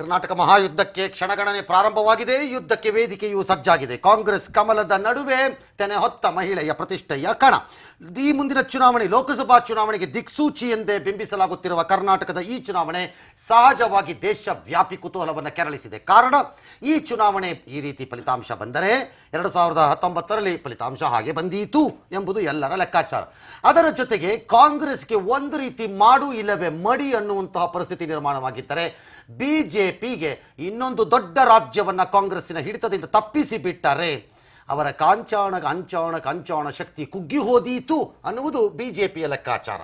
ಕರ್ನಾಟಕ ಮಹಾಯುದ್ಧಕ್ಕೆ ಕ್ಷಣಗಣನೆ ಪ್ರಾರಂಭವಾಗಿದೆ. ಯುದ್ಧಕ್ಕೆ ವೇದಿಕೆಯು ಸಜ್ಜಾಗಿದೆ. ಕಾಂಗ್ರೆಸ್ ಕಮಲದ ನಡುವೆ ತೆನೆ ಹೊತ್ತ ಮಹಿಳೆಯ ಪ್ರತಿಷ್ಠೆಯ ಕಣ. ಈ ಮುಂದಿನ ಚುನಾವಣೆ, ಲೋಕಸಭಾ ಚುನಾವಣೆಗೆ ದಿಕ್ಸೂಚಿ ಎಂದೇ ಬಿಂಬಿಸಲಾಗುತ್ತಿರುವ ಕರ್ನಾಟಕದ ಈ ಚುನಾವಣೆ ಸಹಜವಾಗಿ ದೇಶವ್ಯಾಪಿ ಕುತೂಹಲವನ್ನು ಕೆರಳಿಸಿದೆ. ಕಾರಣ, ಈ ಚುನಾವಣೆ ಈ ರೀತಿ ಫಲಿತಾಂಶ ಬಂದರೆ ಎರಡು ಸಾವಿರದ ಹತ್ತೊಂಬತ್ತರಲ್ಲಿ ಫಲಿತಾಂಶ ಹಾಗೆ ಬಂದೀತು ಎಂಬುದು ಎಲ್ಲರ ಲೆಕ್ಕಾಚಾರ. ಅದರ ಜೊತೆಗೆ ಕಾಂಗ್ರೆಸ್ಗೆ ಒಂದು ರೀತಿ ಮಾಡು ಇಲ್ಲವೇ ಮಡಿ ಅನ್ನುವಂತಹ ಪರಿಸ್ಥಿತಿ ನಿರ್ಮಾಣವಾಗಿದ್ದರೆ ಬಿಜೆಪಿಗೆ ಇನ್ನೊಂದು ದೊಡ್ಡ ರಾಜ್ಯವನ್ನ ಕಾಂಗ್ರೆಸ್ಸಿನ ಹಿಡಿತದಿಂದ ತಪ್ಪಿಸಿ ಬಿಟ್ಟರೆ ಅವರ ಕಾಂಚಾಣ ಕಾಂಚಾಣ ಕಂಚಾಣ ಶಕ್ತಿ ಕುಗ್ಗಿ ಹೋದೀತು ಅನ್ನುವುದು ಬಿಜೆಪಿಯ ಲೆಕ್ಕಾಚಾರ.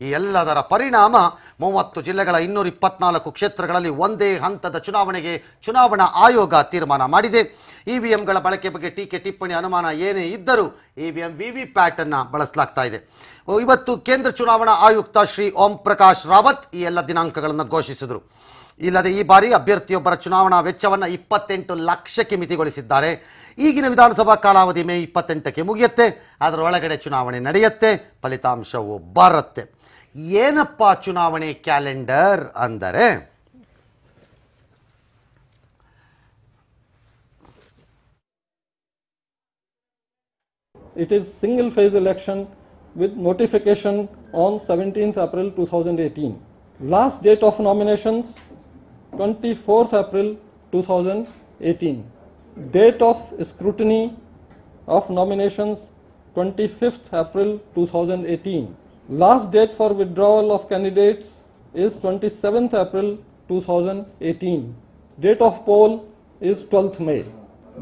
ಈ ಎಲ್ಲದರ ಪರಿಣಾಮ ಮೂವತ್ತು ಜಿಲ್ಲೆಗಳ ಇನ್ನೂರ ಇಪ್ಪತ್ನಾಲ್ಕು ಕ್ಷೇತ್ರಗಳಲ್ಲಿ ಒಂದೇ ಹಂತದ ಚುನಾವಣೆಗೆ ಚುನಾವಣಾ ಆಯೋಗ ತೀರ್ಮಾನ ಮಾಡಿದೆ. ಇವಿಎಂಗಳ ಬಳಕೆ ಬಗ್ಗೆ ಟೀಕೆ ಟಿಪ್ಪಣಿ ಅನುಮಾನ ಏನೇ ಇದ್ದರೂ ಇವಿಎಂ ವಿವಿ ಪ್ಯಾಟ್ ಪ್ಯಾಟನ್ನು ಬಳಸಲಾಗ್ತಾ ಇದೆ. ಇವತ್ತು ಕೇಂದ್ರ ಚುನಾವಣಾ ಆಯುಕ್ತ ಶ್ರೀ ಓಂ ಪ್ರಕಾಶ್ ರಾವತ್ ಈ ಎಲ್ಲ ದಿನಾಂಕಗಳನ್ನು ಘೋಷಿಸಿದರು. ಇಲ್ಲದೆ ಈ ಬಾರಿ ಅಭ್ಯರ್ಥಿಯೊಬ್ಬರ ಚುನಾವಣಾ ವೆಚ್ಚವನ್ನು ಇಪ್ಪತ್ತೆಂಟು ಲಕ್ಷಕ್ಕೆ ಮಿತಿಗೊಳಿಸಿದ್ದಾರೆ. ಈಗಿನ ವಿಧಾನಸಭಾ ಕಾಲಾವಧಿ ಮೇ ಇಪ್ಪತ್ತೆಂಟಕ್ಕೆ ಮುಗಿಯುತ್ತೆ. ಅದರ ಒಳಗಡೆ ಚುನಾವಣೆ ನಡೆಯುತ್ತೆ. ಫಲಿತಾಂಶವು ಬರುತ್ತೆ. ಏನಪ್ಪ ಚುನಾವಣೆ ಕ್ಯಾಲೆಂಡರ್ ಅಂದರೆ? It is single phase election phase notification on seventeen on 17th April 2018. Last date of nominations 24th April 2018. Date of scrutiny of nominations 25th April 2018. Last date for withdrawal of candidates is 27th April 2018. Date of poll is 12th May.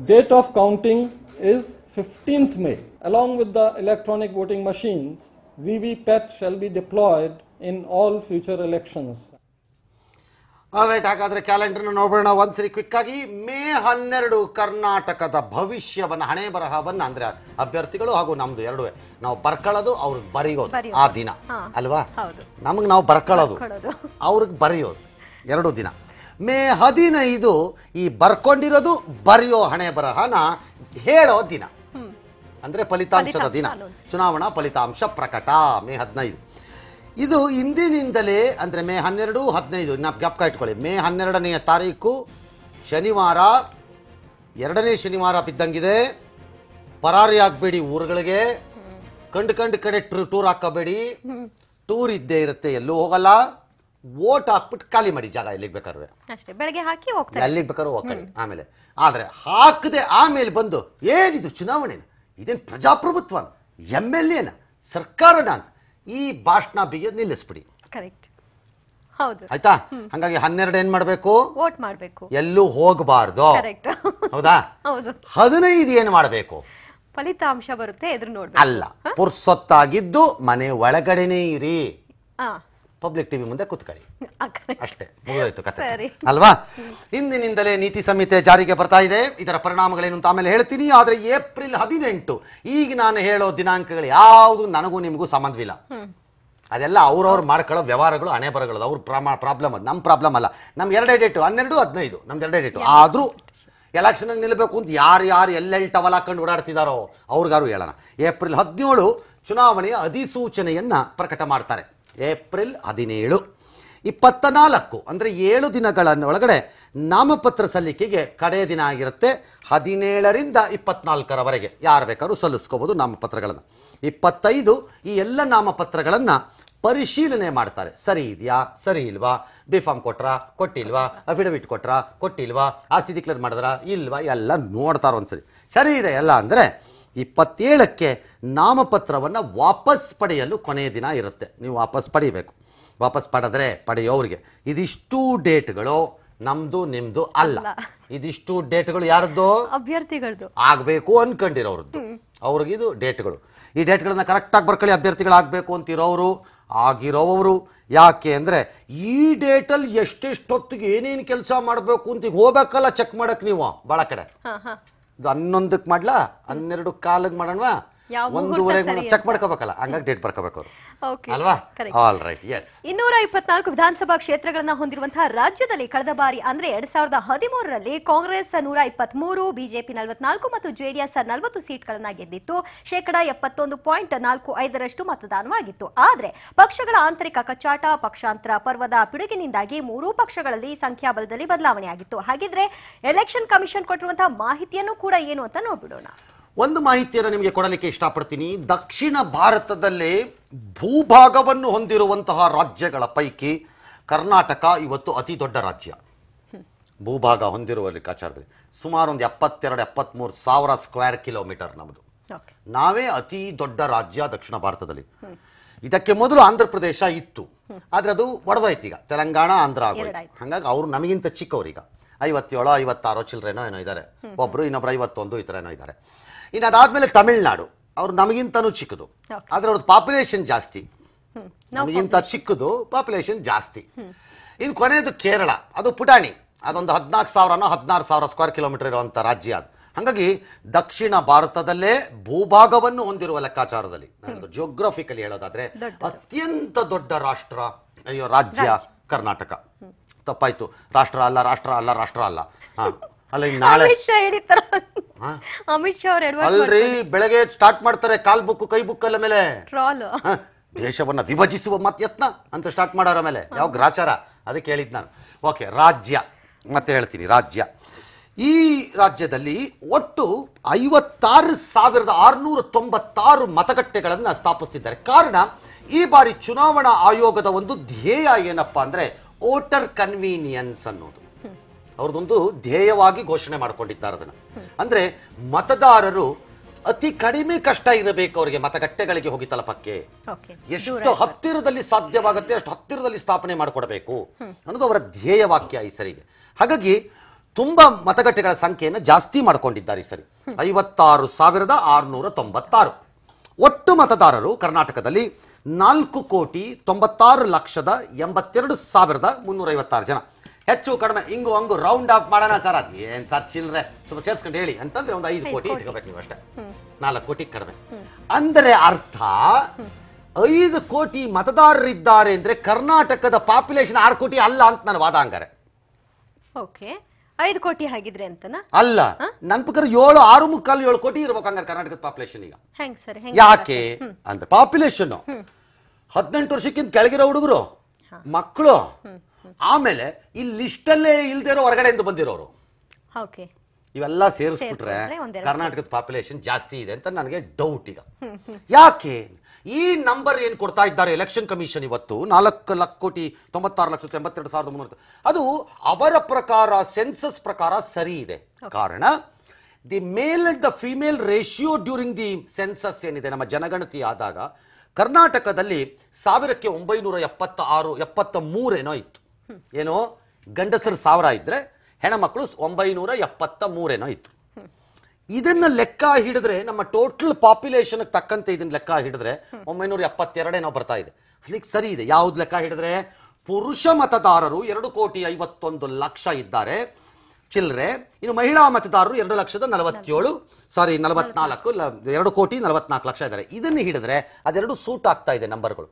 Date of counting is 15th May. Along with the electronic voting machines, VVPAT shall be deployed in all future elections. Right ಹಾಗಾದ್ರೆ ಕ್ಯಾಲೆಂಡರ್ನ ನೋಡೋಣ. ಒಂದ್ಸರಿ quick ಆಗಿ. ಮೇ ಹನ್ನೆರಡು ಕರ್ನಾಟಕದ ಭವಿಷ್ಯವನ್ನ ಹಣೆ ಬರಹವನ್ನ ಅಂದ್ರೆ ಅಭ್ಯರ್ಥಿಗಳು ಹಾಗೂ ನಮ್ದು ಎರಡುವೆ. ನಾವು ಬರ್ಕೊಳ್ಳೋದು ಅವ್ರಿಗೆ ಬರೆಯೋದು. ಆ ದಿನ. ಅಲ್ವಾ. ನಮಗೆ ನಾವು ಬರ್ಕೊಳ್ಳೋದು. ಅವ್ರಿಗೆ ಬರೆಯೋದು. ಎರಡು ದಿನ. ಮೇ ಹದಿನೈದು ಈ ಬರ್ಕೊಂಡಿರೋದು ಬರೆಯೋ ಹಣೆ ಬರಹನ ಹೇಳೋ ದಿನ. ಅಂದ್ರೆ ಫಲಿತಾಂಶದ ದಿನ. ಚುನಾವಣಾ ಫಲಿತಾಂಶ ಪ್ರಕಟ ಮೇ ಹದಿನೈದು. ಇದು ಇಂದಿನಿಂದಲೇ ಅಂದರೆ ಮೇ ಹನ್ನೆರಡು ಹದಿನೈದು ನಾವು ಜ್ಞಾಪಕ ಇಟ್ಕೊಳ್ಳಿ ಮೇ ಹನ್ನೆರಡನೆಯ ತಾರೀಕು ಶನಿವಾರ ಎರಡನೇ ಶನಿವಾರ ಬಿದ್ದಂಗಿದೆ. ಪರಾರಿ ಆಗಬೇಡಿ ಊರುಗಳಿಗೆ. ಕಂಡು ಕಂಡು ಕಡೆ ಟೂರ್ ಟೂರ್ ಹಾಕೋಬೇಡಿ ಟೂರ್ ಇದ್ದೇ ಇರುತ್ತೆ ಎಲ್ಲೂ ಹೋಗಲ್ಲ. ಓಟ್ ಹಾಕ್ಬಿಟ್ಟು ಖಾಲಿ ಮಾಡಿ ಜಾಗ ಎಲ್ಲಿಗೆ ಬೇಕಾದ್ರೆ ಅಷ್ಟೇ ಬೆಳಗ್ಗೆ ಹಾಕಿ ಹೋಗ್ತಾರೆ. ಎಲ್ಲಿಗೆ ಬೇಕಾದ್ರೂ ಹೋಗ್ಕೊಳ್ಳಿ ಆಮೇಲೆ. ಆದರೆ ಹಾಕದೆ ಆಮೇಲೆ ಬಂದು ಏನಿದು ಚುನಾವಣೆ ಇದೇನು ಪ್ರಜಾಪ್ರಭುತ್ವ ಎಂ ಎಲ್ ಎನ? ಸರ್ಕಾರನ ಅಂತ? ಈ ಭಾಷಣ ಬಿಗಿಯೋದು ನಿಲ್ಲಿಸ್ಬಿಡಿ. ಕರೆಕ್ಟ್ ಹೌದು. ಆಯ್ತಾ? ಹಂಗಾಗಿ ಹನ್ನೆರಡು ಏನ್ ಮಾಡಬೇಕು? ವೋಟ್ ಮಾಡ್ಬೇಕು. ಎಲ್ಲೂ ಹೋಗಬಾರ್ದು. ಕರೆಕ್ಟ್ ಹೌದಾ? ಹೌದು. ಹದಿನೈದು ಏನ್ ಮಾಡಬೇಕು? ಫಲಿತಾಂಶ ಬರುತ್ತೆ ಎದುರು ನೋಡ್ಬೇಕು. ಅಲ್ಲ ಪುರ್ಸೊತ್ತಾಗಿದ್ದು ಮನೆ ಒಳಗಡೆನೇ ಇರಿ. ಪಬ್ಲಿಕ್ ಟಿವಿ ಮುಂದೆ ಕೂತ್ಕೊಳ್ಳಿ. ಅಷ್ಟೇ ಮುಗಿದೋಯ್ತು ಕತೆ. ಅಲ್ವಾ? ಇಂದಿನಿಂದಲೇ ನೀತಿ ಸಂಹಿತೆ ಜಾರಿಗೆ ಬರ್ತಾ ಇದೆ. ಇದರ ಪರಿಣಾಮಗಳೇನು ಅಂತ ಆಮೇಲೆ ಹೇಳ್ತೀನಿ. ಆದರೆ ಏಪ್ರಿಲ್ ಹದಿನೆಂಟು ಈಗ ನಾನು ಹೇಳೋ ದಿನಾಂಕಗಳು ಯಾವುದು ನನಗೂ ನಿಮಗೂ ಸಂಬಂಧವಿಲ್ಲ. ಅದೆಲ್ಲ ಅವ್ರವ್ರು ಮಾಡ್ಕೊಳ್ಳೋ ವ್ಯವಹಾರಗಳು ಹಣೆ ಬರಗಳು ಅವ್ರ ಪ್ರಮಾ ಪ್ರಾಬ್ಲಮ್ ಅದು. ನಮ್ಮ ಪ್ರಾಬ್ಲಮ್ ಅಲ್ಲ. ನಮ್ಗೆ ಎರಡೇ ಡೇಟು ಹನ್ನೆರಡು ಹದಿನೈದು. ನಮ್ದು ಎರಡೇ ಡೇಟು ಆದರೂ ಎಲೆಕ್ಷನ್ಗೆ ನಿಲ್ಲಬೇಕು ಅಂತ ಯಾರು ಯಾರು ಎಲ್ಲೆಲ್ಲಿ ಟವಲ್ ಹಾಕೊಂಡು ಓಡಾಡ್ತಿದ್ದಾರೋ ಅವ್ರಿಗಾರು ಹೇಳೋಣ. ಏಪ್ರಿಲ್ ಹದಿನೇಳು ಚುನಾವಣೆಯ ಅಧಿಸೂಚನೆಯನ್ನು ಪ್ರಕಟ ಮಾಡ್ತಾರೆ. ಏಪ್ರಿಲ್ ಹದಿನೇಳು. ಇಪ್ಪತ್ತ ನಾಲ್ಕು ಅಂದರೆ ಏಳು ದಿನಗಳ ಒಳಗಡೆ ನಾಮಪತ್ರ ಸಲ್ಲಿಕೆಗೆ ಕಡೆಯ ದಿನ ಆಗಿರುತ್ತೆ. ಹದಿನೇಳರಿಂದ ಇಪ್ಪತ್ನಾಲ್ಕರವರೆಗೆ ಯಾರು ಬೇಕಾದ್ರೂ ಸಲ್ಲಿಸ್ಕೋಬೋದು ನಾಮಪತ್ರಗಳನ್ನು. ಇಪ್ಪತ್ತೈದು, ಈ ಎಲ್ಲ ನಾಮಪತ್ರಗಳನ್ನು ಪರಿಶೀಲನೆ ಮಾಡ್ತಾರೆ. ಸರಿ ಇದೆಯಾ? ಸರಿ ಇಲ್ವಾ? ಬಿ ಫಾರ್ಮ್ ಕೊಟ್ರಾ? ಕೊಟ್ಟಿಲ್ವಾ? ಅಫಿಡವಿಟ್ ಕೊಟ್ರಾ? ಕೊಟ್ಟಿಲ್ವಾ? ಆಸ್ತಿ ಡಿಕ್ಲೇರ್ ಮಾಡಿದ್ರಾ? ಇಲ್ವಾ? ಎಲ್ಲ ನೋಡ್ತಾರೆ ಒಂದ್ಸರಿ. ಸರಿ ಇದೆ ಎಲ್ಲ ಅಂದರೆ ಇಪ್ಪತ್ತೇಳಕ್ಕೆ ನಾಮಪತ್ರವನ್ನು ವಾಪಸ್ ಪಡೆಯಲು ಕೊನೆಯ ದಿನ ಇರುತ್ತೆ. ನೀವು ವಾಪಸ್ ಪಡಿಬೇಕು. ವಾಪಸ್ ಪಡೆದ್ರೆ ಪಡೆಯೋರಿಗೆ ಇದಿಷ್ಟು ಡೇಟ್ಗಳು ನಮ್ದು ನಿಮ್ದು ಅಲ್ಲ. ಇದಿಷ್ಟು ಡೇಟ್ಗಳು ಯಾರದ್ದು? ಅಭ್ಯರ್ಥಿಗಳದ್ದು ಆಗಬೇಕು ಅನ್ಕೊಂಡಿರೋರದ್ದು ಅವ್ರಿಗಿದು ಡೇಟ್ಗಳು. ಈ ಡೇಟ್ಗಳನ್ನ ಕರೆಕ್ಟಾಗಿ ಬರ್ಕೊಳ್ಳಿ ಅಭ್ಯರ್ಥಿಗಳು ಆಗಬೇಕು ಅಂತಿರೋರು ಆಗಿರೋವರು. ಯಾಕೆ ಅಂದರೆ ಈ ಡೇಟಲ್ಲಿ ಎಷ್ಟೆಷ್ಟೊತ್ತಿಗೆ ಏನೇನು ಕೆಲಸ ಮಾಡಬೇಕು ಅಂತ ಈಗ ಹೋಗ್ಬೇಕಲ್ಲ ಚೆಕ್ ಮಾಡಕ್ಕೆ ನೀವು ಭಾಳ ಕಡೆ. ಇದು ಹನ್ನೊಂದಕ್ಕೆ ಮಾಡ್ಲಾ? ಹನ್ನೆರಡು ಕಾಲಿಗೆ ಮಾಡೋಣವಾ? ಚೆಕ್ ಮಾಡ್ಕೋಬೇಕಲ್ಲ? ಹಂಗಾಗಿ ಡೇಟ್ ಬರ್ಕೋಬೇಕು ಅವರು. ಓಕೆ ಅಲ್ವಾ? Correct. ಆಲ್ ರೈಟ್ ಎಸ್ ಇನ್ನೂರ ಇಪ್ಪತ್ನಾಲ್ಕು ವಿಧಾನಸಭಾ ಕ್ಷೇತ್ರಗಳನ್ನ ಹೊಂದಿರುವಂತಹ ರಾಜ್ಯದಲ್ಲಿ ಕಳೆದ ಬಾರಿ ಅಂದ್ರೆ ಎರಡ್ ಸಾವಿರದ ಹದಿಮೂರರಲ್ಲಿ ಕಾಂಗ್ರೆಸ್ ನೂರ ಇಪ್ಪತ್ಮೂರು ಬಿಜೆಪಿ ನಲವತ್ನಾಲ್ಕು ಮತ್ತು ಜೆಡಿಎಸ್ ನಲವತ್ತು ಸೀಟ್ಗಳನ್ನ ಗೆದ್ದಿತ್ತು. ಶೇಕಡಾ ಎಪ್ಪತ್ತೊಂದು ಪಾಯಿಂಟ್ ನಾಲ್ಕು ಐದರಷ್ಟು ಮತದಾನವಾಗಿತ್ತು. ಆದ್ರೆ ಪಕ್ಷಗಳ ಆಂತರಿಕ ಕಚ್ಚಾಟ ಪಕ್ಷಾಂತರ ಪರ್ವದ ಪಿಡುಗಿನಿಂದಾಗಿ ಮೂರೂ ಪಕ್ಷಗಳಲ್ಲಿ ಸಂಖ್ಯಾಬಲದಲ್ಲಿ ಬದಲಾವಣೆಯಾಗಿತ್ತು ಹಾಗಿದ್ರೆ ಎಲೆಕ್ಷನ್ ಕಮಿಷನ್ ಕೊಟ್ಟಿರುವಂತಹ ಮಾಹಿತಿಯನ್ನು ಕೂಡ ಏನು ಅಂತ ನೋಡ್ಬಿಡೋಣ. ಒಂದು ಮಾಹಿತಿಯನ್ನು ನಿಮಗೆ ಕೊಡಲಿಕ್ಕೆ ಇಷ್ಟಪಡ್ತೀನಿ. ದಕ್ಷಿಣ ಭಾರತದಲ್ಲಿ ಭೂಭಾಗವನ್ನು ಹೊಂದಿರುವಂತಹ ರಾಜ್ಯಗಳ ಪೈಕಿ ಕರ್ನಾಟಕ ಇವತ್ತು ಅತಿ ದೊಡ್ಡ ರಾಜ್ಯ. ಭೂಭಾಗ ಹೊಂದಿರುವ ಲೆಕ್ಕಾಚಾರದಲ್ಲಿ ಸುಮಾರು ಒಂದು ಎಪ್ಪತ್ತೆರಡು ಎಪ್ಪತ್ತ್ಮೂರು ಸಾವಿರ ಸ್ಕ್ವೇರ್ ಕಿಲೋಮೀಟರ್ ನಮ್ಮದು ನಾವೇ ಅತಿ ದೊಡ್ಡ ರಾಜ್ಯ ದಕ್ಷಿಣ ಭಾರತದಲ್ಲಿ. ಇದಕ್ಕೆ ಮೊದಲು ಆಂಧ್ರ ಪ್ರದೇಶ ಇತ್ತು. ಆದ್ರೆ ಅದು ಒಡೆದೋಯ್ತು ಈಗ. ತೆಲಂಗಾಣ ಆಂಧ್ರ ಆಗೋಯ್ತು. ಹಂಗಾಗಿ ಅವರು ನಮಗಿಂತ ಚಿಕ್ಕವ್ರೀಗ ಐವತ್ತೇಳು ಐವತ್ತಾರು ಚಿಲ್ಲರೆನೋ ಏನೋ ಇದ್ದಾರೆ. ಒಬ್ರು ಇನ್ನೊಬ್ರು ಐವತ್ತೊಂದು ಈ ಥರ ಏನೋ ಇದ್ದಾರೆ. ಇನ್ನು ಅದಾದ್ಮೇಲೆ ತಮಿಳ್ನಾಡು. ಅವ್ರು ನಮಗಿಂತನೂ ಚಿಕ್ಕದು. ಆದ್ರೆ ಅವ್ರದ್ದು ಪಾಪ್ಯುಲೇಷನ್ ಜಾಸ್ತಿ. ನಮಗಿಂತ ಚಿಕ್ಕದು ಪಾಪ್ಯುಲೇಷನ್ ಜಾಸ್ತಿ. ಇನ್ನು ಕೊನೆಯದು ಕೇರಳ. ಅದು ಪುಟಾಣಿ. ಅದೊಂದು ಹದಿನಾಲ್ಕು ಸಾವಿರನೋ ಹದಿನಾರು ಸಾವಿರ ಸ್ಕ್ವೇರ್ ಕಿಲೋಮೀಟರ್ ಇರುವಂಥ ರಾಜ್ಯ ಅದು. ಹಾಗಾಗಿ ದಕ್ಷಿಣ ಭಾರತದಲ್ಲೇ ಭೂಭಾಗವನ್ನು ಹೊಂದಿರುವ ಲೆಕ್ಕಾಚಾರದಲ್ಲಿ. ಜಿಯೋಗ್ರಫಿಕಲಿ ಹೇಳೋದಾದ್ರೆ ಅತ್ಯಂತ ದೊಡ್ಡ ರಾಷ್ಟ್ರ ಅಯ್ಯೋ ರಾಜ್ಯ ಕರ್ನಾಟಕ. ತಪ್ಪಾಯ್ತು. ರಾಷ್ಟ್ರ ಅಲ್ಲ ರಾಷ್ಟ್ರ ಅಲ್ಲ ರಾಷ್ಟ್ರ ಅಲ್ಲ. ಹಾ. ಅಲ್ಲ ನಾಳೆ ಅಮಿತ್ ಶಾ? ಅಮಿತ್ ಶಾ ಅವ್ರ ಎಡ್ವರ್ಡ್ ಅಲ್ರಿ ಬೆಳಗ್ಗೆ ಸ್ಟಾರ್ಟ್ ಮಾಡ್ತಾರೆ ಕಾಲ್ ಬುಕ್ ಕೈ ಬುಕ್ ಅಲ್ಲ ಮೇಲೆ. ಟ್ರಾಲ್ ಹ, ದೇಶವನ್ನ ವಿಭಜಿಸುವ ಮತ್ ಯತ್ನ ಅಂತ ಸ್ಟಾರ್ಟ್ ಮಾಡೋರ ಮೇಲೆ. ಯಾವ ಗ್ರಾಚಾರ? ಅದಕ್ಕೆ ಹೇಳಿದ್ ನಾನು. ಓಕೆ ರಾಜ್ಯ. ಮತ್ತೆ ಹೇಳ್ತೀನಿ ರಾಜ್ಯ. ಈ ರಾಜ್ಯದಲ್ಲಿ ಒಟ್ಟು ಐವತ್ತಾರು ಸಾವಿರದ ಆರುನೂರ ತೊಂಬತ್ತಾರು ಮತಗಟ್ಟೆಗಳನ್ನು ಸ್ಥಾಪಿಸ್ತಿದ್ದಾರೆ. ಕಾರಣ ಈ ಬಾರಿ ಚುನಾವಣಾ ಆಯೋಗದ ಒಂದು ಧ್ಯೇಯ ಏನಪ್ಪಾ ಅಂದ್ರೆ ವೋಟರ್ ಕನ್ವೀನಿಯನ್ಸ್ ಅನ್ನೋದು. ಅವ್ರದ್ದೊಂದು ಧ್ಯೇಯವಾಗಿ ಘೋಷಣೆ ಮಾಡ್ಕೊಂಡಿದ್ದಾರೆ ಅದನ್ನ. ಅಂದ್ರೆ ಮತದಾರರು ಅತಿ ಕಡಿಮೆ ಕಷ್ಟ ಇರಬೇಕು ಅವರಿಗೆ ಮತಗಟ್ಟೆಗಳಿಗೆ ಹೋಗಿ ತಲುಪಕ್ಕೆ. ಎಷ್ಟು ಹತ್ತಿರದಲ್ಲಿ ಸಾಧ್ಯವಾಗುತ್ತೆ ಅಷ್ಟು ಹತ್ತಿರದಲ್ಲಿ ಸ್ಥಾಪನೆ ಮಾಡಿಕೊಡಬೇಕು. ಅನ್ನೋದು ಅವರ ಧ್ಯೇಯ ವಾಕ್ಯ ಈ ಸರಿಗೆ. ಹಾಗಾಗಿ ತುಂಬಾ ಮತಗಟ್ಟೆಗಳ ಸಂಖ್ಯೆಯನ್ನು ಜಾಸ್ತಿ ಮಾಡ್ಕೊಂಡಿದ್ದಾರೆ ಈ ಸರಿ. ಐವತ್ತಾರು ಸಾವಿರದ ಆರುನೂರ ತೊಂಬತ್ತಾರು. ಒಟ್ಟು ಮತದಾರರು ಕರ್ನಾಟಕದಲ್ಲಿ ನಾಲ್ಕು ಕೋಟಿ ತೊಂಬತ್ತಾರು ಲಕ್ಷದ ಎಂಬತ್ತೆರಡು ಸಾವಿರದ ಮುನ್ನೂರ ಐವತ್ತಾರು ಜನ. ಹೆಚ್ಚು ಕಡಿಮೆ ಹಿಂಗು ಹಂಗು ರೌಂಡ್ ಆಫ್ ಮಾಡೋಣ ಸರ್ ಅದ್. ಏನ್ ಸರ್ ಚಿಲ್ರೆ? ಸ್ವಲ್ಪ ಸೇರ್ಸ್ಕೊಂಡು ಹೇಳಿ. ಅಂತಂದ್ರೆ ಒಂದು ಐದು ಕೋಟಿ ಇಟ್ಕೋಬೇಕು ನೀವು ಅಷ್ಟೇ. ನಾಲ್ಕು ಕೋಟಿ ಕಡಿಮೆ. ಅಂದ್ರೆ ಅರ್ಥ ಐದು ಕೋಟಿ ಮತದಾರರಿದ್ದಾರೆ ಅಂದ್ರೆ ಕರ್ನಾಟಕದ ಪಾಪ್ಯುಲೇಷನ್ ಆರು ಕೋಟಿ ಅಲ್ಲ ಅಂತ ನಾನು ವಾದ ಹಂಗಾರೆ ಓಕೆ. ಐದು ಕೋಟಿ ಹಾಗಿದ್ರೆ ಅಂತನಾ? ಅಲ್ಲ. ನನ್ ಪ್ರಕಾರ ಏಳು ಆರು ಮುಕ್ಕಾಲು ಏಳು ಕೋಟಿ ಇರ್ಬೇಕು ಹಂಗಾರೆ ಕರ್ನಾಟಕದ ಪಾಪ್ಯುಲೇಷನ್ ಈಗ. ಹೆಂಗ್ ಸರ್? ಯಾಕೆ? ಅಂದ್ರೆ ಪಾಪ್ಯುಲೇಷನ್ ಹದಿನೆಂಟು ವರ್ಷಕ್ಕಿಂತ ಕೆಳಗಿರೋ ಹುಡುಗರು ಮಕ್ಕಳು ಆಮೇಲೆ ಈ ಲಿಸ್ಟಲ್ಲೇ ಇಲ್ದೇ ಇರೋ ಹೊರಗಡೆಯಿಂದ ಬಂದಿರೋರು. ಓಕೆ ಇವೆಲ್ಲ ಸೇರಿಸ್ಬಿಟ್ರೆ ಕರ್ನಾಟಕದ ಪಾಪ್ಯುಲೇಷನ್ ಜಾಸ್ತಿ ಇದೆ ಅಂತ ನನಗೆ ಡೌಟ್ ಈಗ. ಯಾಕೆ? ಈ ನಂಬರ್ ಏನ್ ಕೊಡ್ತಾ ಇದ್ದಾರೆ ಎಲೆಕ್ಷನ್ ಕಮಿಷನ್ ಇವತ್ತು? ನಾಲ್ಕು ಲಕ್ಷ ಕೋಟಿ ತೊಂಬತ್ತಾರು ಲಕ್ಷದ ಎಂಬತ್ತೆರಡು ಸಾವಿರದ ಮುನ್ನೂರ ಅದು ಅವರ ಪ್ರಕಾರ ಸೆನ್ಸಸ್ ಪ್ರಕಾರ ಸರಿ ಇದೆ. ಕಾರಣ the male and the female ratio during the census ಏನಿದೆ ನಮ್ಮ ಜನಗಣತಿ ಆದಾಗ ಕರ್ನಾಟಕದಲ್ಲಿ ಸಾವಿರಕ್ಕೆ ಒಂಬೈನೂರ ಎಪ್ಪತ್ತ ಆರು ಎಪ್ಪತ್ತ ಮೂರೇನೋ ಇತ್ತು. ಏನೋ? ಗಂಡಸರು ಸಾವಿರ ಇದ್ರೆ ಹೆಣಮಕ್ಕಳು ಒಂಬೈನೂರ ಎಪ್ಪತ್ತ ಮೂರೇನೋ ಇತ್ತು. ಇದನ್ನ ಲೆಕ್ಕ ಹಿಡಿದ್ರೆ, ನಮ್ಮ ಟೋಟಲ್ ಪಾಪ್ಯುಲೇಷನ್ ತಕ್ಕಂತೆ ಇದನ್ನ ಲೆಕ್ಕ ಹಿಡಿದ್ರೆ ಒಂಬೈನೂರ ಎಪ್ಪತ್ತೆರಡೇನೋ ಬರ್ತಾ ಇದೆ. ಅಲ್ಲಿಗೆ ಸರಿ ಇದೆ. ಯಾವ್ದು ಲೆಕ್ಕ ಹಿಡಿದ್ರೆ? ಪುರುಷ ಮತದಾರರು ಎರಡು ಕೋಟಿ ಐವತ್ತೊಂದು ಲಕ್ಷ ಇದ್ದಾರೆ. ಚಿಲ್ಲರೆ ಇನ್ನು ಮಹಿಳಾ ಮತದಾರರು ಎರಡು ಲಕ್ಷದ ನಲವತ್ತೇಳು ಸಾರಿ ನಲವತ್ನಾಲ್ಕು ಎರಡು ಕೋಟಿ ನಲವತ್ನಾಲ್ಕು ಲಕ್ಷ ಇದ್ದಾರೆ. ಇದನ್ನು ಹಿಡಿದ್ರೆ ಅದೆರಡು ಸೂಟ್ ಆಗ್ತಾ ಇದೆ ನಂಬರ್ಗಳು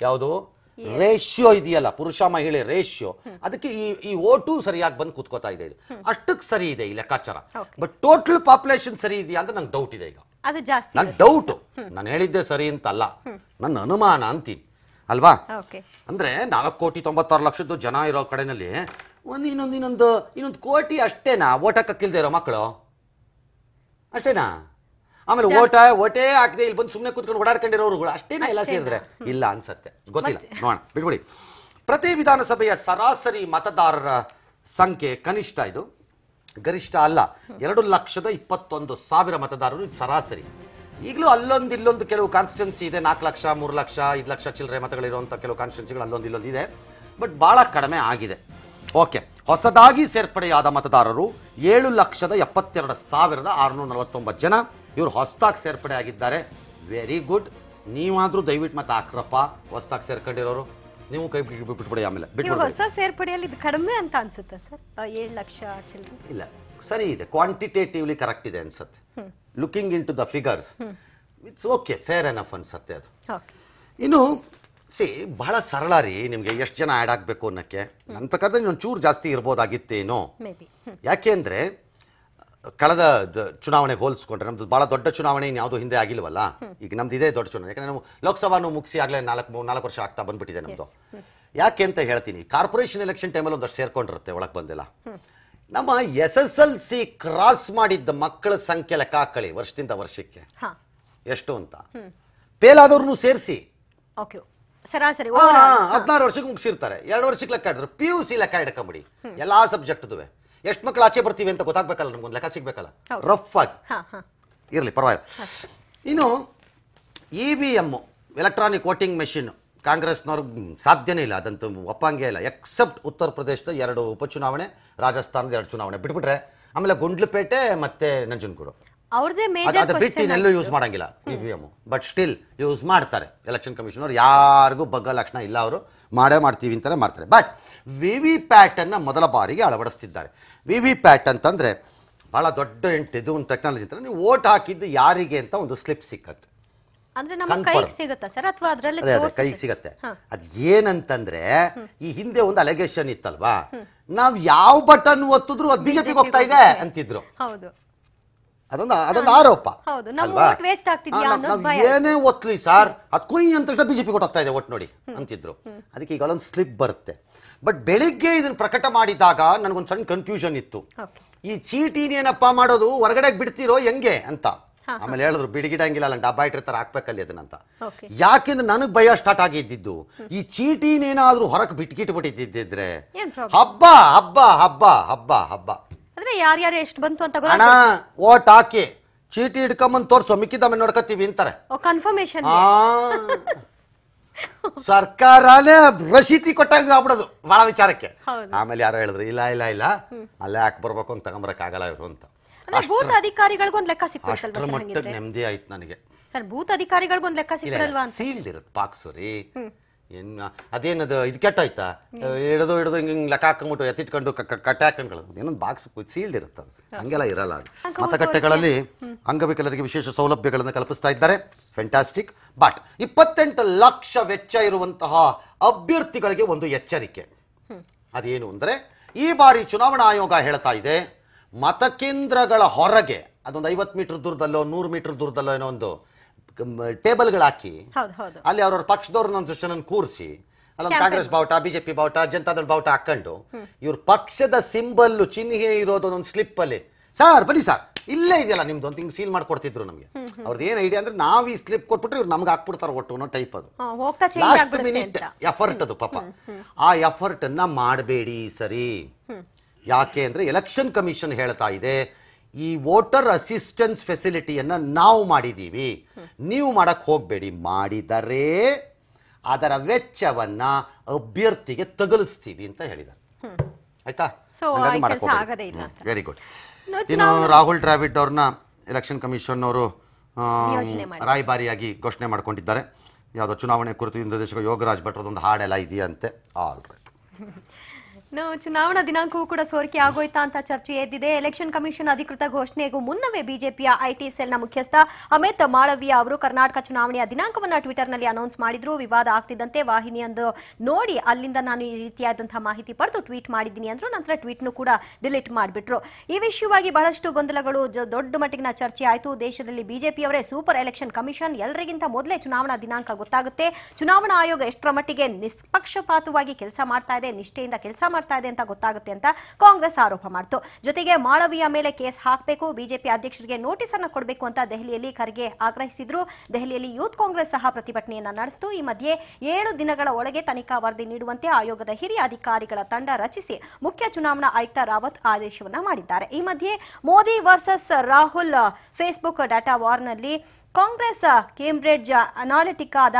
ಯಾವುದು? ರೇಷಿಯೋ ಇದೆಯಲ್ಲ ಪುರುಷ ಮಹಿಳೆ ರೇಷಿಯೋ ಅದಕ್ಕೆ ಈ ಈ ಓಟು ಸರಿಯಾಗಿ ಬಂದು ಕುತ್ಕೋತಾ ಇದೆ ಇದು. ಅಷ್ಟಕ್ಕೆ ಸರಿ ಇದೆ ಈ ಲೆಕ್ಕಾಚಾರ. ಬಟ್ ಟೋಟಲ್ ಪಾಪ್ಯುಲೇಷನ್ ಸರಿ ಇದೆಯಾ ಅಂತ ನಂಗೆ ಡೌಟ್ ಇದೆ ಈಗ. ಅದು ಜಾಸ್ತಿ ನನ್ ಡೌಟ್ ನಾನು ಹೇಳಿದ್ದೆ ಸರಿ ಅಂತಲ್ಲ. ನನ್ನ ಅನುಮಾನ ಅಂತೀನಿ. ಅಲ್ವಾ? ಅಂದ್ರೆ ನಾಲ್ಕು ಕೋಟಿ ತೊಂಬತ್ತಾರು ಲಕ್ಷದ್ದು ಜನ ಇರೋ ಕಡೆನಲ್ಲಿ ಒಂದು ಇನ್ನೊಂದು ಇನ್ನೊಂದು ಇನ್ನೊಂದು ಕೋಟಿ ಅಷ್ಟೇನಾ? ಓಟಕ್ಕೆ ಹಾಕಕ್ಕಿಲ್ದೇ ಇರೋ ಮಕ್ಕಳು? ಅಷ್ಟೇನಾ? ಆಮೇಲೆ ಓಟ ಓಟೇ ಹಾಕದೆ ಇಲ್ಲಿ ಬಂದು ಸುಮ್ಮನೆ ಕೂತ್ಕೊಂಡು ಓಡಾಡ್ಕೊಂಡಿರೋರುಗಳು ಅಷ್ಟೇನ ಎಲ್ಲ ಸೇರಿದ್ರೆ? ಇಲ್ಲ ಅನ್ಸತ್ತೆ. ಗೊತ್ತಿಲ್ಲ. ನೋಡೋಣ ಬಿಟ್ಬಿಡಿ. ಪ್ರತಿ ವಿಧಾನಸಭೆಯ ಸರಾಸರಿ ಮತದಾರರ ಸಂಖ್ಯೆ ಕನಿಷ್ಠ ಇದು. ಗರಿಷ್ಠ ಅಲ್ಲ. ಎರಡು ಲಕ್ಷದ ಇಪ್ಪತ್ತೊಂದು ಸಾವಿರ ಮತದಾರರು ಇದು ಸರಾಸರಿ. ಈಗಲೂ ಅಲ್ಲೊಂದು ಇಲ್ಲೊಂದು ಕೆಲವು ಕಾನ್ಸ್ಟಿಟ್ಯೂನ್ಸಿ ಇದೆ. ನಾಲ್ಕು ಲಕ್ಷ ಮೂರು ಲಕ್ಷ ಐದು ಲಕ್ಷ ಚಿಲ್ಲರೆ ಮತಗಳಿರುವಂಥ ಕೆಲವು ಕಾನ್ಸ್ಟಿಟ್ಯೂನ್ಸಿಗಳು ಅಲ್ಲೊಂದು ಇಲ್ಲೊಂದು ಇದೆ. ಬಟ್ ಭಾಳ ಕಡಿಮೆ ಆಗಿದೆ. ಓಕೆ ಹೊಸದಾಗಿ ಸೇರ್ಪಡೆಯಾದ ಮತದಾರರು ಏಳು ಲಕ್ಷದ ಎಪ್ಪತ್ತೆರಡು ಸಾವಿರದ ಆರುನೂರ ನಲವತ್ತೊಂಬತ್ತು ಜನ. ಇವರು ಹೊಸದಾಗಿ ಸೇರ್ಪಡೆ ಆಗಿದ್ದಾರೆ. ವೆರಿ ಗುಡ್ ನೀವಾದರೂ ದಯವಿಟ್ಟು ಮತ್ತೆ ಹಾಕ್ರಪ್ಪ. ಹೊಸದಾಗಿ ಸೇರ್ಕೊಂಡಿರೋರು. ನೀವು ಕೈ ಬಿಟ್ಟು ಬಿಟ್ಬಿಡಿ ಆಮೇಲೆ. ಬಿಟ್ಬಿಡಿ ಹೊಸ ಸೇರ್ಪಡೆಯಲ್ಲಿ ಇದು ಕಡಿಮೆ ಅಂತ ಅನ್ಸುತ್ತೆ ಸರ್? ಏಳು ಲಕ್ಷ ಚಿಲ್ಲರೆ ಇಲ್ಲ. ಸರಿ ಇದೆ. ಕ್ವಾಂಟಿಟೇಟಿವ್ಲಿ ಕರೆಕ್ಟ್ ಇದೆ ಅನ್ಸುತ್ತೆ. Looking into the figures it's okay fair enough ಅನ್ಸುತ್ತೆ ಅದು. ಇನ್ನು ಸಿ ಬಹಳ ಸರಳ ರೀ ನಿಮಗೆ ಎಷ್ಟು ಜನ ಆ್ಯಡ್ ಆಗಬೇಕು ಅನ್ನೋಕ್ಕೆ. ನನ್ನ ಪ್ರಕಾರದಲ್ಲಿ ಒಂದು ಚೂರು ಜಾಸ್ತಿ ಇರ್ಬೋದಾಗಿತ್ತೇನೋ. ಯಾಕೆ ಅಂದರೆ ಕಳೆದ ಚುನಾವಣೆಗೆ ಹೋಲಿಸ್ಕೊಂಡ್ರೆ ನಮ್ದು ಭಾಳ ದೊಡ್ಡ ಚುನಾವಣೆ ಯಾವುದು ಹಿಂದೆ ಆಗಿಲ್ವಲ್ಲ? ಈಗ ನಮ್ದು ಇದೇ ದೊಡ್ಡ ಚುನಾವಣೆ. ಯಾಕಂದ್ರೆ ನಾವು ಲೋಕಸಭಾನು ಮುಗಿಸಿ ಆಗಲೇ ನಾಲ್ಕು ನಾಲ್ಕು ವರ್ಷ ಆಗ್ತಾ ಬಂದ್ಬಿಟ್ಟಿದೆ ನಮ್ಮದು ಯಾಕೆ ಅಂತ ಹೇಳ್ತೀನಿ ಕಾರ್ಪೊರೇಷನ್ ಎಲೆಕ್ಷನ್ ಟೈಮಲ್ಲಿ ಒಂದಷ್ಟು ಸೇರ್ಕೊಂಡಿರುತ್ತೆ ಒಳಗೆ ಬಂದಿಲ್ಲ. ನಮ್ಮ S S L C cross ಮಾಡಿದ್ದ ಮಕ್ಕಳ ಸಂಖ್ಯೆ ಲೆಕ್ಕ ಹಾಕಳಿ ವರ್ಷದಿಂದ ವರ್ಷಕ್ಕೆ. ಎಷ್ಟು ಅಂತ. ಫೇಲ್ ಆದವ್ರನ್ನು ಸೇರಿಸಿ. ಓಕೆ ಸರಾಸರಿ ಹದಿನಾರು ವರ್ಷಕ್ಕೆ ಮುಗಿಸಿರ್ತಾರೆ. ಎರಡು ವರ್ಷಕ್ಕೆ ಲೆಕ್ಕ ಇಡಿದ್ರು. ಪಿ ಯು ಸಿ ಲೆಕ್ಕ ಹಿಡ್ಕೊಂಬಿಡಿ ಎಲ್ಲಾ ಸಬ್ಜೆಕ್ಟ್ದುವೆ ಎಷ್ಟು ಮಕ್ಕಳು ಆಚೆ ಬರ್ತೀವಿ ಅಂತ ಗೊತ್ತಾಗ್ಬೇಕಲ್ಲ ನಮ್ಗೊಂದು ಲೆಕ್ಕ ಸಿಗ್ಬೇಕಲ್ಲ? ರಫ್ ಆಗಿ. ಇರಲಿ ಪರವಾಗಿಲ್ಲ. ಇನ್ನು E V M electronic voting machine ಕಾಂಗ್ರೆಸ್ನವ್ರು ಸಾಧ್ಯನೇ ಇಲ್ಲ. ಅದಂತೂ ಒಪ್ಪಂಗೆ ಇಲ್ಲ. ಎಕ್ಸೆಪ್ಟ್ ಉತ್ತರ ಪ್ರದೇಶದ ಎರಡು ಉಪಚುನಾವಣೆ ರಾಜಸ್ಥಾನದ ಎರಡು ಚುನಾವಣೆ ಬಿಟ್ಬಿಟ್ರೆ. ಆಮೇಲೆ ಗುಂಡ್ಲುಪೇಟೆ ಮತ್ತೆ ನಂಜನಗೂಡು. ಅವ್ರದೇ ಮೇಜರ್ ಅದು ಬಿಟ್ಟು ಇನ್ನೆಲ್ಲೂ ಯೂಸ್ ಮಾಡಂಗಿಲ್ಲ E V M. But still use ಮಾಡ್ತಾರೆ. ಎಲೆಕ್ಷನ್ ಕಮಿಷನ್ ಅವ್ರು ಯಾರಿಗೂ ಬಗ್ಗ ಲಕ್ಷಣ ಇಲ್ಲ ಅವರು. ಮಾಡೇ ಮಾಡ್ತೀವಿ ಅಂತಾನೆ ಮಾಡ್ತಾರೆ. ಬಟ್ ವಿ ವಿ ಪ್ಯಾಟ್ ಅನ್ನ ಮೊದಲ ಬಾರಿಗೆ ಅಳವಡಿಸ್ತಿದ್ದಾರೆ. ವಿವಿ ವಿ ಪ್ಯಾಟ್ ಅಂತಂದ್ರೆ ಬಹಳ ದೊಡ್ಡ ಎಂಟು ಇದು ಒಂದು ಟೆಕ್ನಾಲಜಿ ಅಂತ ನೀವು ಓಟ್ ಹಾಕಿದ್ದು ಯಾರಿಗೆ ಅಂತ ಒಂದು ಸ್ಲಿಪ್ ಸಿಕ್ಕತ್ತೆ ಅಂದ್ರೆ ನಮ್ಮ. ಕೈಗೆ ಸಿಗುತ್ತಾ ಸರ್? ಅಥವಾ ಅದ್ರಲ್ಲಿ ಅದೇ ಅದೇ ಕೈಗೆ ಸಿಗತ್ತೆ. ಹಾ. ಅದ್ ಏನಂತಂದ್ರೆ ಈ ಹಿಂದೆ ಒಂದು ಅಲೆಗೇಷನ್ ಇತ್ತಲ್ವಾ? ನಾವ್ ಯಾವ ಬಟನ್ ಒತ್ತಿದ್ರು ಅದು ಬಿಜೆಪಿಗೆ ಹೋಗ್ತಾ ಇದೆ ಅಂತಿದ್ರು. ಹೌದು. ಅದೊಂದು ಅದೊಂದು ಆರೋಪ. ಹೌದು, ನಮ್ಮ ಅಲ್ವಾ? vote waste ಆಗ್ತಿದ್ಯಾ ಅನ್ನೋದು ಭಯ. ಏನೇ ಒತ್ಲಿ ಸರ್ ಅದು ಕುಯ್ ಅಂತ ತಕ್ಷಣ ಬಿಜೆಪಿ ಹೋಗ್ತಾ ಇದೆ ಒಟ್ಟು ನೋಡಿ ಅಂತಿದ್ರು. ಅದಕ್ಕೆ ಈಗ ಅಲ್ಲೊಂದು ಸ್ಲಿಪ್ ಬರುತ್ತೆ. ಬಟ್ ಬೆಳಿಗ್ಗೆ ಇದನ್ನ ಪ್ರಕಟ ಮಾಡಿದಾಗ ನನಗೊಂದು ಸಣ್ಣ ಕನ್ಫ್ಯೂಷನ್ ಇತ್ತು. ಈ ಈ ಚೀಟಿನೇನಪ್ಪ ಮಾಡೋದು? ಹೊರಗಡೆ ಬಿಡ್ತಿರೋ ಹೆಂಗೆ ಅಂತ. ಆಮೇಲೆ ಹೇಳಿದ್ರು ಬಿಡಿಗಿಡಂಗಿಲ್ಲ ಅಲ್ಲ ಡಬ್ಬಾ ಇಟ್ಟಿರ್ತಾರೆ ಹಾಕ್ಬೇಕಲ್ಲಿ ಅದನ್ನಂತ ಯಾಕೆಂದ್ರೆ ನನಗೆ ಭಯ ಸ್ಟಾರ್ಟ್ ಆಗಿದ್ದಿದ್ದು. ಈ ಚೀಟಿನೇನಾದ್ರೂ ಹೊರಗೆ ಬಿಟ್ಕಿಟ್ಬಿಟ್ಟಿದ್ದಿದ್ರೆ ಏನ್ ಪ್ರಾಬ್ಲಮ್ ಹಬ್ಬ ಹಬ್ಬ ಹಬ್ಬ ಹಬ್ಬ ಹಬ್ಬ. ಅಂದ್ರೆ ಯಾರ್ಯಾರು ಎಷ್ಟು ಬಂತು ಅಂತ ಗೊತ್ತಾಗ ಓಟ್ ಹಾಕಿ ಚೀಟಿ ಹಿಡ್ಕೊಂಬಂದ್ ತೋರ್ಸೋ ಮಿಕ್ಕಿದಮ್ಮ ನೋಡ್ಕತ್ತೀವಿ ಅಂತಾರೆ ಕನ್ಫರ್ಮೇಶನ್ ಆ. ಸರ್ಕಾರನೇ ರಶೀತಿ ಕೊಟ್ಟಂಗ ಆಗ್ಬಿಡೋದು ಬಹಳ ವಿಚಾರಕ್ಕೆ. ಹೌದು. ಆಮೇಲೆ ಯಾರೋ ಹೇಳಿದ್ರು ಇಲ್ಲ ಇಲ್ಲ ಇಲ್ಲ ಅಲ್ಲೇ ಹಾಕಿ ಬರ್ಬೇಕು ಅಂತ ತಗೊಂಬರಕ್ ಆಗಲ್ಲ ಇವರು ಅಂತ. ಅಂದ್ರೆ ಬೂತ್ ಅಧಿಕಾರಿಗಳಿಗೊಂದು ಲೆಕ್ಕ ಸಿಕ್ಬಿಡ್ತಲ್ವಾ ಅಷ್ಟರ ಸರ್ ಮಟ್ಟಕ್ಕೆ ನೆಮ್ಮದಿ ಆಯ್ತು ನನಗೆ. ಸರ್ ಬೂತ್ ಅಧಿಕಾರಿಗಳಿಗೊಂದು ಲೆಕ್ಕ ಸಿಕ್ಕಿರಲ್ವಾ ಅಂತ? ಸೀಲ್ಡ್ ಇರುತ್ತೆ ಬಾಕ್ಸು ರೀ. ಏನ್ ಅದೇನದು ಇದು ಕೆಟ್ಟೋಯ್ತಾ? ಹಿಡಿದು ಹಿಡಿದು ಹಿಂಗೆ ಹಿಂಗೆ ಲೆಕ್ಕ ಹಾಕೊಂಡ್ಬಿಟ್ಟು ಎತ್ತಿಟ್ಕೊಂಡು ಕಟ್ಟೆ ಹಾಕೊಂಡ್ಗಳು ಏನೊಂದು ಬಾಕ್ಸ್ ಸೀಲ್ಡ್ ಇರುತ್ತೆ ಅದು. ಹಂಗೆಲ್ಲ ಇರಲ್ಲ ಅದು. ಮತಗಟ್ಟೆಗಳಲ್ಲಿ ಅಂಗವಿಕಲರಿಗೆ ವಿಶೇಷ ಸೌಲಭ್ಯಗಳನ್ನು ಕಲ್ಪಿಸ್ತಾ ಇದ್ದಾರೆ. ಫೆಂಟಾಸ್ಟಿಕ್ ಬಟ್ ಇಪ್ಪತ್ತೆಂಟು ಲಕ್ಷ ವೆಚ್ಚ ಇರುವಂತಹ ಅಭ್ಯರ್ಥಿಗಳಿಗೆ ಒಂದು ಎಚ್ಚರಿಕೆ. ಅದೇನು ಅಂದರೆ ಈ ಬಾರಿ ಚುನಾವಣಾ ಆಯೋಗ ಹೇಳ್ತಾ ಇದೆ ಮತಕೇಂದ್ರಗಳ ಹೊರಗೆ ಅದೊಂದು ಐವತ್ತು ಮೀಟರ್ ದೂರದಲ್ಲೋ ನೂರು ಮೀಟರ್ ದೂರದಲ್ಲೋ ಏನೋ ಒಂದು ಟೇಬಲ್ಗಳು ಹಾಕಿ ಹೌದು ಹೌದು. ಅಲ್ಲಿ ಅವ್ರವ್ರ ಪಕ್ಷದವ್ರನ್ನ ಒಂದು ಜನ ಕೂರಿಸಿ ಅಲ್ಲೊಂದು ಕಾಂಗ್ರೆಸ್ ಬಾವುಟ ಬಿಜೆಪಿ ಬಾವುಟ ಜನತಾದಳ ಬಾವುಟ ಹಾಕೊಂಡು ಇವ್ರ ಪಕ್ಷದ ಸಿಂಬಲ್ ಚಿಹ್ನೆ ಇರೋದು ಒಂದೊಂದು ಸ್ಲಿಪ್ ಅಲ್ಲಿ ಸರ್ ಬನ್ನಿ ಸರ್ ಇಲ್ಲೇ ಇದೆಯಲ್ಲ ನಿಮ್ದು ಒಂದು ಹಿಂಗೆ ಸೀಲ್ ಮಾಡ್ಕೊಡ್ತಿದ್ರು ನಮಗೆ. ಅವ್ರದ್ದು ಏನು ಐಡಿಯಾ ಅಂದ್ರೆ ನಾವು ಈ ಸ್ಲಿಪ್ ಕೊಟ್ಬಿಟ್ರೆ ಇವ್ರು ನಮ್ಗೆ ಹಾಕ್ಬಿಡ್ತಾರೆ ಒಟ್ಟು ಅನ್ನೋ ಟೈಪ್ ಅದು. ಲಾಸ್ಟ್ ಮಿನಿಟ್ ಎಫರ್ಟ್ ಅದು ಪಾಪ. ಆ ಎಫರ್ಟ್ ಅನ್ನ ಮಾಡಬೇಡಿ ಸರಿ. ಯಾಕೆ ಅಂದ್ರೆ ಎಲೆಕ್ಷನ್ ಕಮಿಷನ್ ಹೇಳ್ತಾ ಇದೆ ಈ ವೋಟರ್ ಅಸಿಸ್ಟೆನ್ಸ್ ಫೆಸಿಲಿಟಿಯನ್ನ ನಾವು ಮಾಡಿದೀವಿ. ನೀವು ಮಾಡಕ್ಕೆ ಹೋಗಬೇಡಿ ಮಾಡಿದರೆ ಅದರ ವೆಚ್ಚವನ್ನ ಅಭ್ಯರ್ಥಿಗೆ ತಗಲಿಸ್ತೀವಿ ಅಂತ ಹೇಳಿದ್ದಾರೆ. ಆಯ್ತಾ? ವೆರಿ ಗುಡ್ ಇನ್ನು ರಾಹುಲ್ ದ್ರಾವಿಡ್ ಅವ್ರನ್ನ ಎಲೆಕ್ಷನ್ ಕಮಿಷನ್ ಅವರು. ರಾಯಭಾರಿಯಾಗಿ ಘೋಷಣೆ ಮಾಡ್ಕೊಂಡಿದ್ದಾರೆ. ಯಾವುದೋ ಚುನಾವಣೆ ಕುರಿತು ನಿರ್ದೇಶಕ ಯೋಗರಾಜ್ ಭಟ್ರದೊಂದು ಹಾಡೆಲ್ಲ ಇದೆಯಂತೆ. ಆಲ್ ರೈಟ್ ಚುನಾವಣಾ ದಿನಾಂಕವೂ ಕೂಡ ಸೋರಿಕೆ ಆಗೋಯ್ತಾ ಅಂತ ಚರ್ಚೆ ಎದ್ದಿದೆ. ಎಲೆಕ್ಷನ್ ಕಮಿಷನ್ ಅಧಿಕೃತ ಘೋಷಣೆಗೂ ಮುನ್ನವೇ ಬಿಜೆಪಿಯ ಐಟಿ ಸೆಲ್ನ ಮುಖ್ಯಸ್ಥ ಅಮಿತ್ ಮಾಳವಿಯ ಅವರು ಕರ್ನಾಟಕ ಚುನಾವಣೆಯ ದಿನಾಂಕವನ್ನು ಟ್ವಿಟರ್ನಲ್ಲಿ ಅನೌನ್ಸ್ ಮಾಡಿದ್ರು. ವಿವಾದ ಆಗ್ತಿದ್ದಂತೆ ವಾಹಿನಿಯೊಂದು ನೋಡಿ ಅಲ್ಲಿಂದ ನಾನು ಈ ರೀತಿಯಾದಂತಹ ಮಾಹಿತಿ ಪಡೆದು ಟ್ವೀಟ್ ಮಾಡಿದ್ದೀನಿ ಅಂದ್ರು ನಂತರ ಟ್ವೀಟ್ನು ಕೂಡ ಡಿಲೀಟ್ ಮಾಡಿಬಿಟ್ರು. ಈ ವಿಷಯವಾಗಿ ಬಹಳಷ್ಟು ಗೊಂದಲಗಳು ದೊಡ್ಡ ಮಟ್ಟಿಗಿನ ಚರ್ಚೆ ಆಯಿತು. ದೇಶದಲ್ಲಿ ಬಿಜೆಪಿಯವರೇ ಸೂಪರ್ ಎಲೆಕ್ಷನ್ ಕಮಿಷನ್ ಎಲ್ಲರಿಗಿಂತ ಮೊದಲೇ ಚುನಾವಣಾ ದಿನಾಂಕ ಗೊತ್ತಾಗುತ್ತೆ. ಚುನಾವಣಾ ಆಯೋಗ ಎಷ್ಟರ ಮಟ್ಟಿಗೆ ನಿಷ್ಪಕ್ಷಪಾತವಾಗಿ ಕೆಲಸ ಮಾಡ್ತಾ ಇದೆ, ನಿಷ್ಠೆಯಿಂದ ಕೆಲಸ ಮಾಡ್ತಾ ಇದೆ ಅಂತ ಗೊತ್ತಾಗುತ್ತೆ ಅಂತ ಕಾಂಗ್ರೆಸ್ ಆರೋಪ ಮಾಡಿತು. ಜೊತೆಗೆ ಮಾಳವಿಯ ಮೇಲೆ ಕೇಸ್ ಹಾಕಬೇಕು, ಬಿಜೆಪಿ ಅಧ್ಯಕ್ಷರಿಗೆ ನೋಟಿಸ್ ಅನ್ನು ಕೊಡಬೇಕು ಅಂತ ದೆಹಲಿಯಲ್ಲಿ ಖರ್ಗೆ ಆಗ್ರಹಿಸಿದ್ರು. ದೆಹಲಿಯಲ್ಲಿ ಯೂತ್ ಕಾಂಗ್ರೆಸ್ ಸಹ ಪ್ರತಿಭಟನೆಯನ್ನ ನಡೆಸಿತು. ಈ ಮಧ್ಯೆ ಏಳು ದಿನಗಳ ಒಳಗೆ ತನಿಖಾ ವರದಿ ನೀಡುವಂತೆ ಆಯೋಗದ ಹಿರಿಯ ಅಧಿಕಾರಿಗಳ ತಂಡ ರಚಿಸಿ ಮುಖ್ಯ ಚುನಾವಣಾ ಆಯುಕ್ತ ರಾವತ್ ಆದೇಶವನ್ನ ಮಾಡಿದ್ದಾರೆ. ಈ ಮಧ್ಯೆ Modi versus Rahul, Facebook data ವಾರ್ನಲ್ಲಿ Congress, Cambridge, ಅನಾಲಿಟಿಕಾದ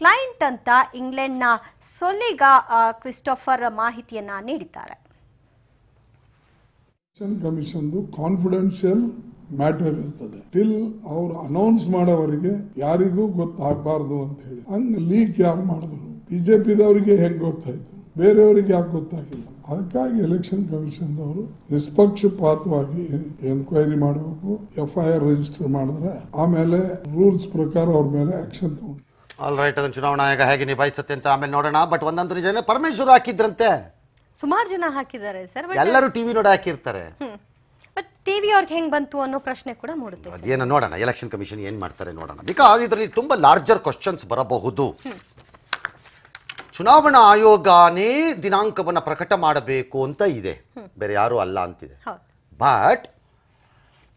ಕ್ಲೈಂಟ್ ಅಂತ ಇಂಗ್ಲೆಂಡ್ನ ಸೊಲ್ಲಿಗ ಆ, ಕ್ರಿಸ್ಟೋಫರ್ ಮಾಹಿತಿಯನ್ನ ನೀಡಿದ್ದಾರೆ. ಕಮಿಷನ್ದು ಕಾನ್ಫಿಡೆನ್ಷಿಯಲ್ ಮ್ಯಾಟರ್ ಇರ್ತದೆ. ಟಿಲ್ ಅವ್ರು ಅನೌನ್ಸ್ ಮಾಡೋವರಿಗೆ ಯಾರಿಗೂ ಗೊತ್ತಾಗಬಾರ್ದು ಅಂತ ಹೇಳಿ. ಹಂಗ ಲೀಕ್ ಯಾರು ಮಾಡಿದ್ರು? ಬಿಜೆಪಿದವರಿಗೆ ಹೆಂಗ್ ಗೊತ್ತಾಯ್ತು? ಬೇರೆಯವರಿಗೆ ಯಾಕೆ ಗೊತ್ತಾಗಿಲ್ಲ? ಅದಕ್ಕಾಗಿ ಎಲೆಕ್ಷನ್ ಕಮಿಷನ್ ಅವರು ನಿಷ್ಪಕ್ಷಪಾತವಾಗಿ ಎನ್ಕ್ವೈರಿ ಮಾಡಬೇಕು ಎಫ್ ಐ ಆರ್ ರಿಜಿಸ್ಟರ್ ಮಾಡಿದ್ರೆ ಆಮೇಲೆ ರೂಲ್ಸ್ ಪ್ರಕಾರ ಅವ್ರ ಮೇಲೆ ಆಕ್ಷನ್ ತಗೊಂಡು. ಆಲ್ ರೈಟ್ ಅದನ್ನು ಚುನಾವಣಾ ಆಯೋಗ ಹೇಗೆ ನಿಭಾಯಿಸುತ್ತೆ ಅಂತ ಆಮೇಲೆ ನೋಡೋಣ. ಬಟ್ ಒಂದೊಂದು ನಿಜನೇ ಪರಮೇಶ್ವರ್ ಹಾಕಿದ್ರಂತೆ. ಸುಮಾರು ಜನ ಹಾಕಿದ್ದಾರೆ ಸರ್ ಎಲ್ಲರೂ ಟಿವಿ ನೋಡಿ ಹಾಕಿರ್ತಾರೆ. ಬಟ್ ಟಿವಿ ಅವ್ರಿಗೆ ಹೆಂಗ್ ಬಂತು ಅನ್ನೋ ಪ್ರಶ್ನೆ ಕೂಡ ಮೂಡುತ್ತೆ ಅದೇನ ನೋಡೋಣ ಎಲೆಕ್ಷನ್ ಕಮಿಷನ್ ಏನ್ ಮಾಡ್ತಾರೆ ನೋಡೋಣ. ಬಿಕಾಸ್ ಇದರಲ್ಲಿ ತುಂಬಾ ಲಾರ್ಜರ್ ಕ್ವಶನ್ಸ್ ಬರಬಹುದು. ಚುನಾವಣಾ ಆಯೋಗನೇ ದಿನಾಂಕವನ್ನ ಪ್ರಕಟ ಮಾಡಬೇಕು ಅಂತ ಇದೆ. ಬೇರೆ ಯಾರು ಅಲ್ಲ ಅಂತಿದೆ. ಬಟ್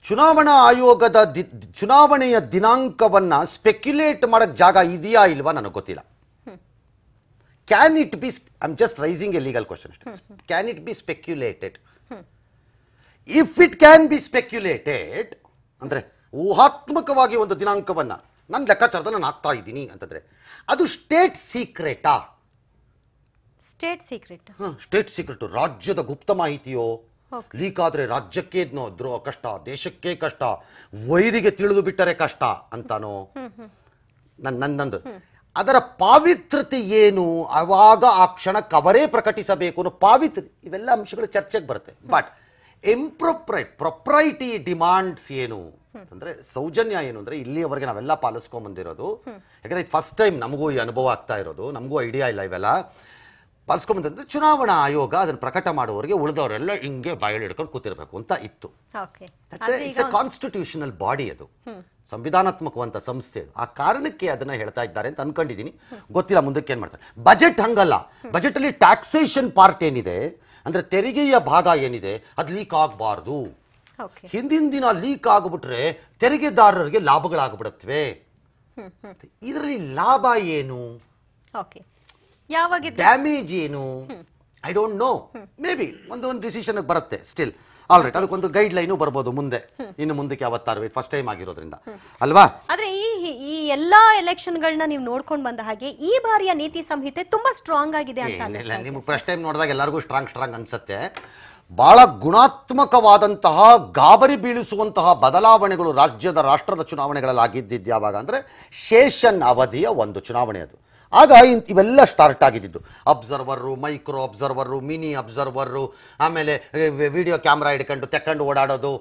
ಚುನಾವಣಾ ಆಯೋಗದ ದಿ- ಚುನಾವಣೆಯ ದಿನಾಂಕವನ್ನ ಸ್ಪೆಕ್ಯುಲೇಟ್ ಮಾಡಕ್ ಜಾಗ ಇದೆಯಾ ಇಲ್ವಾ ನನಗೆ ಗೊತ್ತಿಲ್ಲ. Can it be I am just raising a legal question can it be speculated if it can be speculated ಅಂದ್ರೆ ಊಹಾತ್ಮಕವಾಗಿ ಒಂದು ದಿನಾಂಕವನ್ನ ನನ್ನ ಲೆಕ್ಕಾಚಾರದಲ್ಲಿ ನಾನು ಆಗ್ತಾ ಇದ್ದೀನಿ ಅಂತಂದ್ರೆ ಅದು ಸ್ಟೇಟ್ ಸೀಕ್ರೆಟಾ ಸ್ಟೇಟ್ ಸೀಕ್ರೆಟ್ ಸ್ಟೇಟ್ ಸೀಕ್ರೆಟ್ ರಾಜ್ಯದ ಗುಪ್ತ ಮಾಹಿತಿಯೋ. ಲೀಕ್ ಆದ್ರೆ ರಾಜ್ಯಕ್ಕೆ ಕಷ್ಟ, ದೇಶಕ್ಕೆ ಕಷ್ಟ, ವೈರಿಗೆ ತಿಳಿದು ಬಿಟ್ಟರೆ ಕಷ್ಟ ಅಂತಾನೋ? ನನ್ ನನ್ನಂದು ಅದರ ಪಾವಿತ್ರತೆ ಏನು? ಅವಾಗ ಆ ಕ್ಷಣಕ್ಕೆ ಅವರೇ ಪ್ರಕಟಿಸಬೇಕು ಅನ್ನೋ ಪಾವಿತ್ರ ಇವೆಲ್ಲ ಅಂಶಗಳು ಚರ್ಚೆಗೆ ಬರುತ್ತೆ. ಬಟ್ ಇಂಪ್ರೊಪ್ರೈಟ್ ಪ್ರೊಪ್ರೈಟಿ ಡಿಮಾಂಡ್ಸ್ ಏನು? ಅಂದ್ರೆ ಸೌಜನ್ಯ ಏನು? ಅಂದ್ರೆ ಇಲ್ಲಿಯವರೆಗೆ ನಾವೆಲ್ಲ ಪಾಲಿಸ್ಕೊಂಡ್ ಬಂದಿರೋದು ಯಾಕಂದ್ರೆ ಫಸ್ಟ್ ಟೈಮ್ ನಮಗೂ ಈ ಅನುಭವ ಆಗ್ತಾ ಇರೋದು. ನಮಗೂ ಐಡಿಯಾ ಇಲ್ಲ ಇವೆಲ್ಲ. ಪಾಲಿಸ್ಕೊಂಡ್ ಬಂದಿರೋದು ಚುನಾವಣಾ ಆಯೋಗ ಅದನ್ನು ಪ್ರಕಟ ಮಾಡುವವರಿಗೆ ಉಳಿದವರೆಲ್ಲ ಹಿಂಗೆ ಬಾಯಲ್ಲಿ ಹಿಡ್ಕೊಂಡು ಕೂತಿರ್ಬೇಕು ಅಂತ ಇತ್ತು. ಇಟ್ಸ್ ಎ ಕಾನ್ಸ್ಟಿಟ್ಯೂಷನಲ್ ಬಾಡಿ ಅದು. ಸಂವಿಧಾನಾತ್ಮಕವಂತ ಸಂಸ್ಥೆ ಅದು. ಆ ಕಾರಣಕ್ಕೆ ಅದನ್ನ ಹೇಳ್ತಾ ಇದ್ದಾರೆ ಅಂತ ಅನ್ಕೊಂಡಿದ್ದೀನಿ ಗೊತ್ತಿಲ್ಲ ಮುಂದಕ್ಕೆ ಏನ್ ಮಾಡ್ತಾರೆ. ಬಜೆಟ್ ಹಂಗಲ್ಲ. ಬಜೆಟ್ ಅಲ್ಲಿ ಟ್ಯಾಕ್ಸೇಷನ್ ಪಾರ್ಟ್ ಏನಿದೆ? ಅಂದ್ರೆ ತೆರಿಗೆಯ ಭಾಗ ಏನಿದೆ? ಅದು ಲೀಕ್ ಆಗಬಾರ್ದು. ಹಿಂದಿನ ದಿನ ಲೀಕ್ ಆಗಿಬಿಟ್ರೆ ತೆರಿಗೆದಾರರಿಗೆ ಲಾಭಗಳಾಗ್ಬಿಡತ್ವೆ. ಇದರಲ್ಲಿ ಲಾಭ ಏನು? ಓಕೆ ಯಾವಾಗಿದ್ದು? ಡ್ಯಾಮೇಜ್ ಏನು? I don't know maybe ಒಂದು ಒಂದು ಡಿಸಿಷನ್ ಬರುತ್ತೆ ಸ್ಟಿಲ್ ಆಲ್ ರೈಟ್ ಅದಕ್ಕೊಂದು ಗೈಡ್ ಲೈನು ಬರ್ಬೋದು ಮುಂದೆ. ಇನ್ನು ಮುಂದಕ್ಕೆ ಯಾವತ್ತಾರು ಫಸ್ಟ್ ಟೈಮ್ ಆಗಿರೋದ್ರಿಂದ. ಅಲ್ವಾ? ಆದ್ರೆ ಈ ಈ ಎಲ್ಲಾ ಎಲೆಕ್ಷನ್ಗಳನ್ನ ನೀವು ನೋಡ್ಕೊಂಡು ಬಂದ ಹಾಗೆ ಈ ಬಾರಿಯ ನೀತಿ ಸಂಹಿತೆ ತುಂಬಾ ಸ್ಟ್ರಾಂಗ್ ಆಗಿದೆ ಅಂತ ನಿಮ್ಗೆ ಫಸ್ಟ್ ಟೈಮ್ ನೋಡಿದಾಗ ಎಲ್ಲರಿಗೂ ಸ್ಟ್ರಾಂಗ್ ಸ್ಟ್ರಾಂಗ್ ಅನ್ಸುತ್ತೆ. ಬಹಳ ಗುಣಾತ್ಮಕವಾದಂತಹ ಗಾಬರಿ ಬೀಳಿಸುವಂತಹ ಬದಲಾವಣೆಗಳು ರಾಜ್ಯದ ರಾಷ್ಟ್ರದ ಚುನಾವಣೆಗಳಲ್ಲಿ ಆಗಿದ್ದಿದ್ದು ಯಾವಾಗ ಅಂದ್ರೆ ಶೇಷನ್ ಅವಧಿಯ ಒಂದು ಚುನಾವಣೆ ಅದು. ಆಗ ಇವೆಲ್ಲ ಸ್ಟಾರ್ಟ್ ಆಗಿದ್ದು. Observer micro observer mini observer ಆಮೇಲೆ ವಿಡಿಯೋ ಕ್ಯಾಮ್ರಾ ಹಿಡ್ಕೊಂಡು ತೆಕ್ಕೊಂಡು ಓಡಾಡೋದು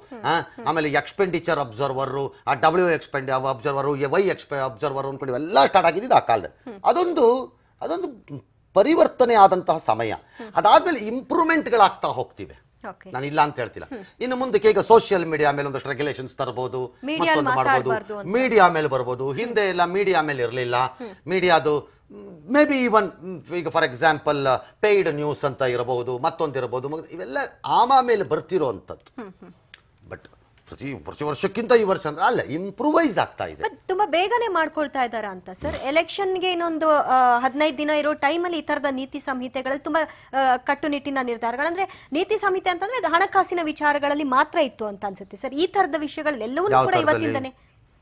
ಆಮೇಲೆ ಎಕ್ಸ್ಪೆಂಡಿಚರ್ ಅಬ್ಸರ್ವರು ಆ ಡಬ್ಲ್ಯೂ ಎಕ್ಸ್ಪೆಂಡ್ ಅಬ್ಸರ್ವರು ವೈ ಎಕ್ಸ್ಪೆ ಅಬ್ಸರ್ವರು ಅಂದ್ಕೊಂಡು ಇವೆಲ್ಲ ಸ್ಟಾರ್ಟ್ ಆಗಿದ್ದು ಆ ಕಾಲದಲ್ಲಿ. ಅದೊಂದು ಅದೊಂದು ಪರಿವರ್ತನೆ ಆದಂತಹ ಸಮಯ. ಅದಾದ್ಮೇಲೆ ಇಂಪ್ರೂವ್ಮೆಂಟ್ಗಳಾಗ್ತಾ ಹೋಗ್ತಿವೆ. ನಾನು ಇಲ್ಲ ಅಂತ ಹೇಳ್ತಿಲ್ಲ. ಇನ್ನು ಮುಂದಕ್ಕೆ ಈಗ ಸೋಷಿಯಲ್ ಮೀಡಿಯಾ ಮೇಲೆ ಒಂದಷ್ಟು ರೆಗ್ಯುಲೇಷನ್ಸ್ ತರಬಹುದು ಮತ್ತೊಂದು ಮಾಡಬಹುದು ಮೀಡಿಯಾ ಮೇಲೆ ಬರಬಹುದು ಹಿಂದೆ ಎಲ್ಲ ಮೀಡಿಯಾ ಮೇಲೆ ಇರಲಿಲ್ಲ. ಮೀಡಿಯಾದು ಮೇ ಬಿ ಇವನ್ ಈಗ ಫಾರ್ ಎಕ್ಸಾಂಪಲ್ ಪೇಯ್ಡ್ ನ್ಯೂಸ್ ಅಂತ ಇರಬಹುದು ಮತ್ತೊಂದು ಇರಬಹುದು ಮಗ- ಇವೆಲ್ಲ ಆಮ ಮೇಲೆ ಬರ್ತಿರೋ ಅಂಥದ್ದು ಬಟ್ ಪ್ರತಿ ವರ್ಷ ವರ್ಷಕ್ಕಿಂತ ಈ ವರ್ಷ ಅಂದ್ರೆ ಅಲ್ಲ ಇಂಪ್ರೂವೈಸ್ ಆಗ್ತಾ ಇದೆ. ತುಂಬಾ ಬೇಗನೆ ಮಾಡ್ಕೊಳ್ತಾ ಇದ್ದಾರೆ ಅಂತ. ಸರ್ ಎಲೆಕ್ಷನ್ಗೆ ಇನ್ನೊಂದು ಹದಿನೈದು ದಿನ ಇರೋ ಟೈಮಲ್ಲಿ ಈ ತರದ ನೀತಿ ಸಂಹಿತೆಗಳಲ್ಲಿ ತುಂಬಾ ಕಟ್ಟುನಿಟ್ಟಿನ ಕಟ್ಟುನಿಟ್ಟಿನ ನಿರ್ಧಾರಗಳಂದ್ರೆ ನೀತಿ ಸಂಹಿತೆ ಅಂತಂದ್ರೆ ಅದು ಹಣಕಾಸಿನ ವಿಚಾರಗಳಲ್ಲಿ ಮಾತ್ರ ಇತ್ತು ಅಂತ ಅನ್ಸುತ್ತೆ. ಸರ್ ಈ ತರದ ವಿಷಯಗಳೆಲ್ಲವನ್ನೂ ಕೂಡ? ಇವತ್ತಿಂದನೇ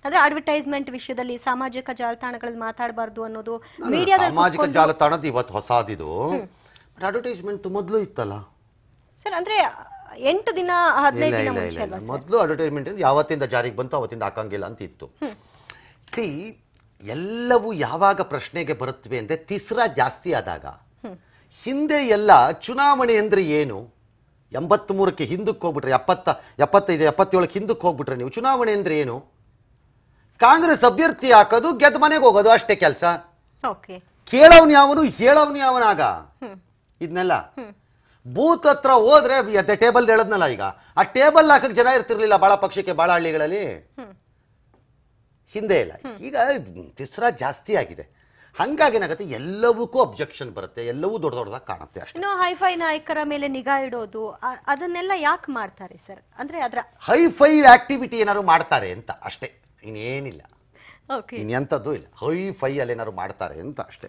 ಅಂದ್ರೆ ಅಡ್ವರ್ಟೈಸ್ಮೆಂಟ್ ವಿಷಯದಲ್ಲಿ ಸಾಮಾಜಿಕ ಜಾಲತಾಣಗಳಲ್ಲಿ ಮಾತಾಡಬಾರ್ದು ಅನ್ನೋದು ಮೀಡಿಯಾದಲ್ಲಿ ಸಾಮಾಜಿಕ ಜಾಲತಾಣದ ಇವತ್ತು ಹೊಸದಿದು. ಅಡ್ವರ್ಟೈಸ್ಮೆಂಟ್ ಮೊದಲು ಇತ್ತಲ್ಲ? ಸರ್ ಅಂದ್ರೆ ಎಂಟು ದಿನ ಹದಿನೈದು ದಿನ ಮುಂಚೆ ಅಲ್ವಾ ಸರ್? ಮೊದಲು ಅಡ್ವರ್ಟೈಸ್ಮೆಂಟ್ ಯಾವತ್ತಿಂದ ಜಾರಿಗೆ ಬಂತು ಅವತ್ತಿಂದ ಹಾಕಂಗಿಲ್ಲ ಅಂತ ಇತ್ತು. ಸಿ ಎಲ್ಲವೂ ಯಾವಾಗ ಪ್ರಶ್ನೆಗೆ ಬರುತ್ತವೆ ಅಂದ್ರೆ ತಿಸ್ರ ಜಾಸ್ತಿ ಆದಾಗ. ಹಿಂದೆ ಎಲ್ಲ ಚುನಾವಣೆ ಅಂದ್ರೆ ಏನು? ಎಂಬತ್ಮೂರಕ್ಕೆ ಹಿಂದಕ್ಕೆ ಹೋಗ್ಬಿಟ್ರೆ ಎಪ್ಪತ್ತ ಎಪ್ಪತ್ತೈದು ಎಪ್ಪತ್ತೇಳಕ್ಕೆ ಹಿಂದಕ್ಕೆ ಹೋಗ್ಬಿಟ್ರೆ ನೀವು ಚುನಾವಣೆ ಅಂದ್ರೆ ಏನು? ಕಾಂಗ್ರೆಸ್ ಅಭ್ಯರ್ಥಿ ಹಾಕೋದು ಗೆದ್ದ ಮನೆಗೆ ಹೋಗೋದು ಅಷ್ಟೇ ಕೆಲಸ. ಓಕೆ. ಕೇಳೋನ್ ಯಾವನು ಹೇಳೋನ್ ಯಾವನಾಗ? ಇದನ್ನೆಲ್ಲ ಬೂತ್ ಹತ್ರ ಹೋದ್ರೆ ಟೇಬಲ್ ಹೇಳದ್ನಲ್ಲ ಈಗ ಆ ಟೇಬಲ್ ಹಾಕಕ್ ಜನ ಇರ್ತಿರ್ಲಿಲ್ಲ ಬಾಳ ಪಕ್ಷಕ್ಕೆ ಬಾಳ ಹಳ್ಳಿಗಳಲ್ಲಿ? ಹಿಂದೆ ಇಲ್ಲ. ಈಗ ತಿಸ್ರ ಜಾಸ್ತಿ ಆಗಿದೆ. ಹಂಗಾಗಿ ಏನಾಗುತ್ತೆ ಎಲ್ಲವಕ್ಕೂ ಅಬ್ಜೆಕ್ಷನ್ ಬರುತ್ತೆ ಎಲ್ಲವೂ ದೊಡ್ಡ ದೊಡ್ಡದಾಗಿ ಕಾಣುತ್ತೆ ಅಷ್ಟೇ. ಹೈಫೈ ನಾಯಕರ ಮೇಲೆ ನಿಗಾ ಇಡೋದು ಅದನ್ನೆಲ್ಲ ಯಾಕೆ ಮಾಡ್ತಾರೆ ಸರ್? ಅಂದ್ರೆ ಅದರ ಹೈ ಫೈ ಆಕ್ಟಿವಿಟಿ ಏನಾದ್ರು ಮಾಡ್ತಾರೆ ಅಂತ ಅಷ್ಟೇ. ಇನ್ನೇನಿಲ್ಲ. ಓಕೆ ಇನ್ನೆಂಥದ್ದು ಇಲ್ಲ. ಹೈ ಫೈ ಅಲ್ಲಿ ಏನಾದ್ರು ಮಾಡ್ತಾರೆ ಅಂತ ಅಷ್ಟೇ.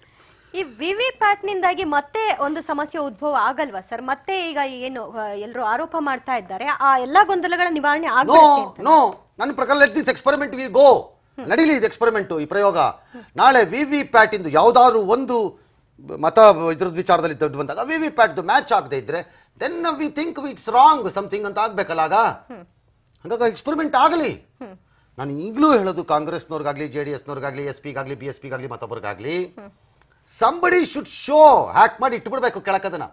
ಈ ವಿವಿ ಪ್ಯಾಟ್ ನಿಂದಾಗಿ ಮತ್ತೆ ಒಂದು ಸಮಸ್ಯೆ ಉದ್ಭವ ಆಗಲ್ವಾ ಸರ್? ಮತ್ತೆ ಈಗ ಏನು ಎಲ್ಲರೂ ಆರೋಪ ಮಾಡ್ತಾ ಇದ್ದಾರೆ. ಆ ಎಲ್ಲಾ ಗೊಂದಲಗಳ ನಿವಾರಣೆ ನೋ ನೋ ನನ್ನ ಪ್ರಕಾರ let this experiment we go ನಡೀಲಿ ಇದು ಎಕ್ಸ್ಪರಿಮೆಂಟ್ ಈ ಪ್ರಯೋಗ. ನಾಳೆ ವಿ ವಿ ಪ್ಯಾಟ್ ಇಂದು ಯಾವ್ದಾದ್ರು ಒಂದು ಮತ ಇದ್ರದ್ದು ವಿಚಾರದಲ್ಲಿ ದೊಡ್ಡ ಬಂದಾಗ ವಿ ವಿ ಪ್ಯಾಟ್ ಮ್ಯಾಚ್ ಆಗದೆ ಇದ್ರೆ then we think it's wrong something ಅಂತ ಆಗ್ಬೇಕಲ್ಲ ಆಗ? ಹಂಗಾಗಿ ಎಕ್ಸ್ಪರಿಮೆಂಟ್ ಆಗಲಿ. ನಾನು ಈಗಲೂ ಹೇಳೋದು ಕಾಂಗ್ರೆಸ್ನವ್ರಿಗಾಗ್ಲಿ ಜೆ ಡಿ ಎಸ್ನವ್ರಿಗಾಗ್ಲಿ ಎಸ್ ಪಿಗಾಗ್ಲಿ ಬಿ ಎಸ್ ಪಿಗಾಗ್ಲಿ ಮತ್ತೊಬ್ಬರಿಗಾಗ್ಲಿ. ಸಂಬಡಿ ಶುಡ್ ಶೋ ಹ್ಯಾಕ್ ಮಾಡಿ ಇಟ್ಬಿಡ್ಬೇಕು ಕೆಳಕದನ್ನ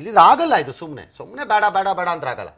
ಇಲ್ಲಿ ಆಗಲ್ಲ ಇದು ಸುಮ್ಮನೆ ಸುಮ್ಮನೆ ಬೇಡ ಬೇಡ ಬೇಡ ಅಂದ್ರೆ ಆಗಲ್ಲ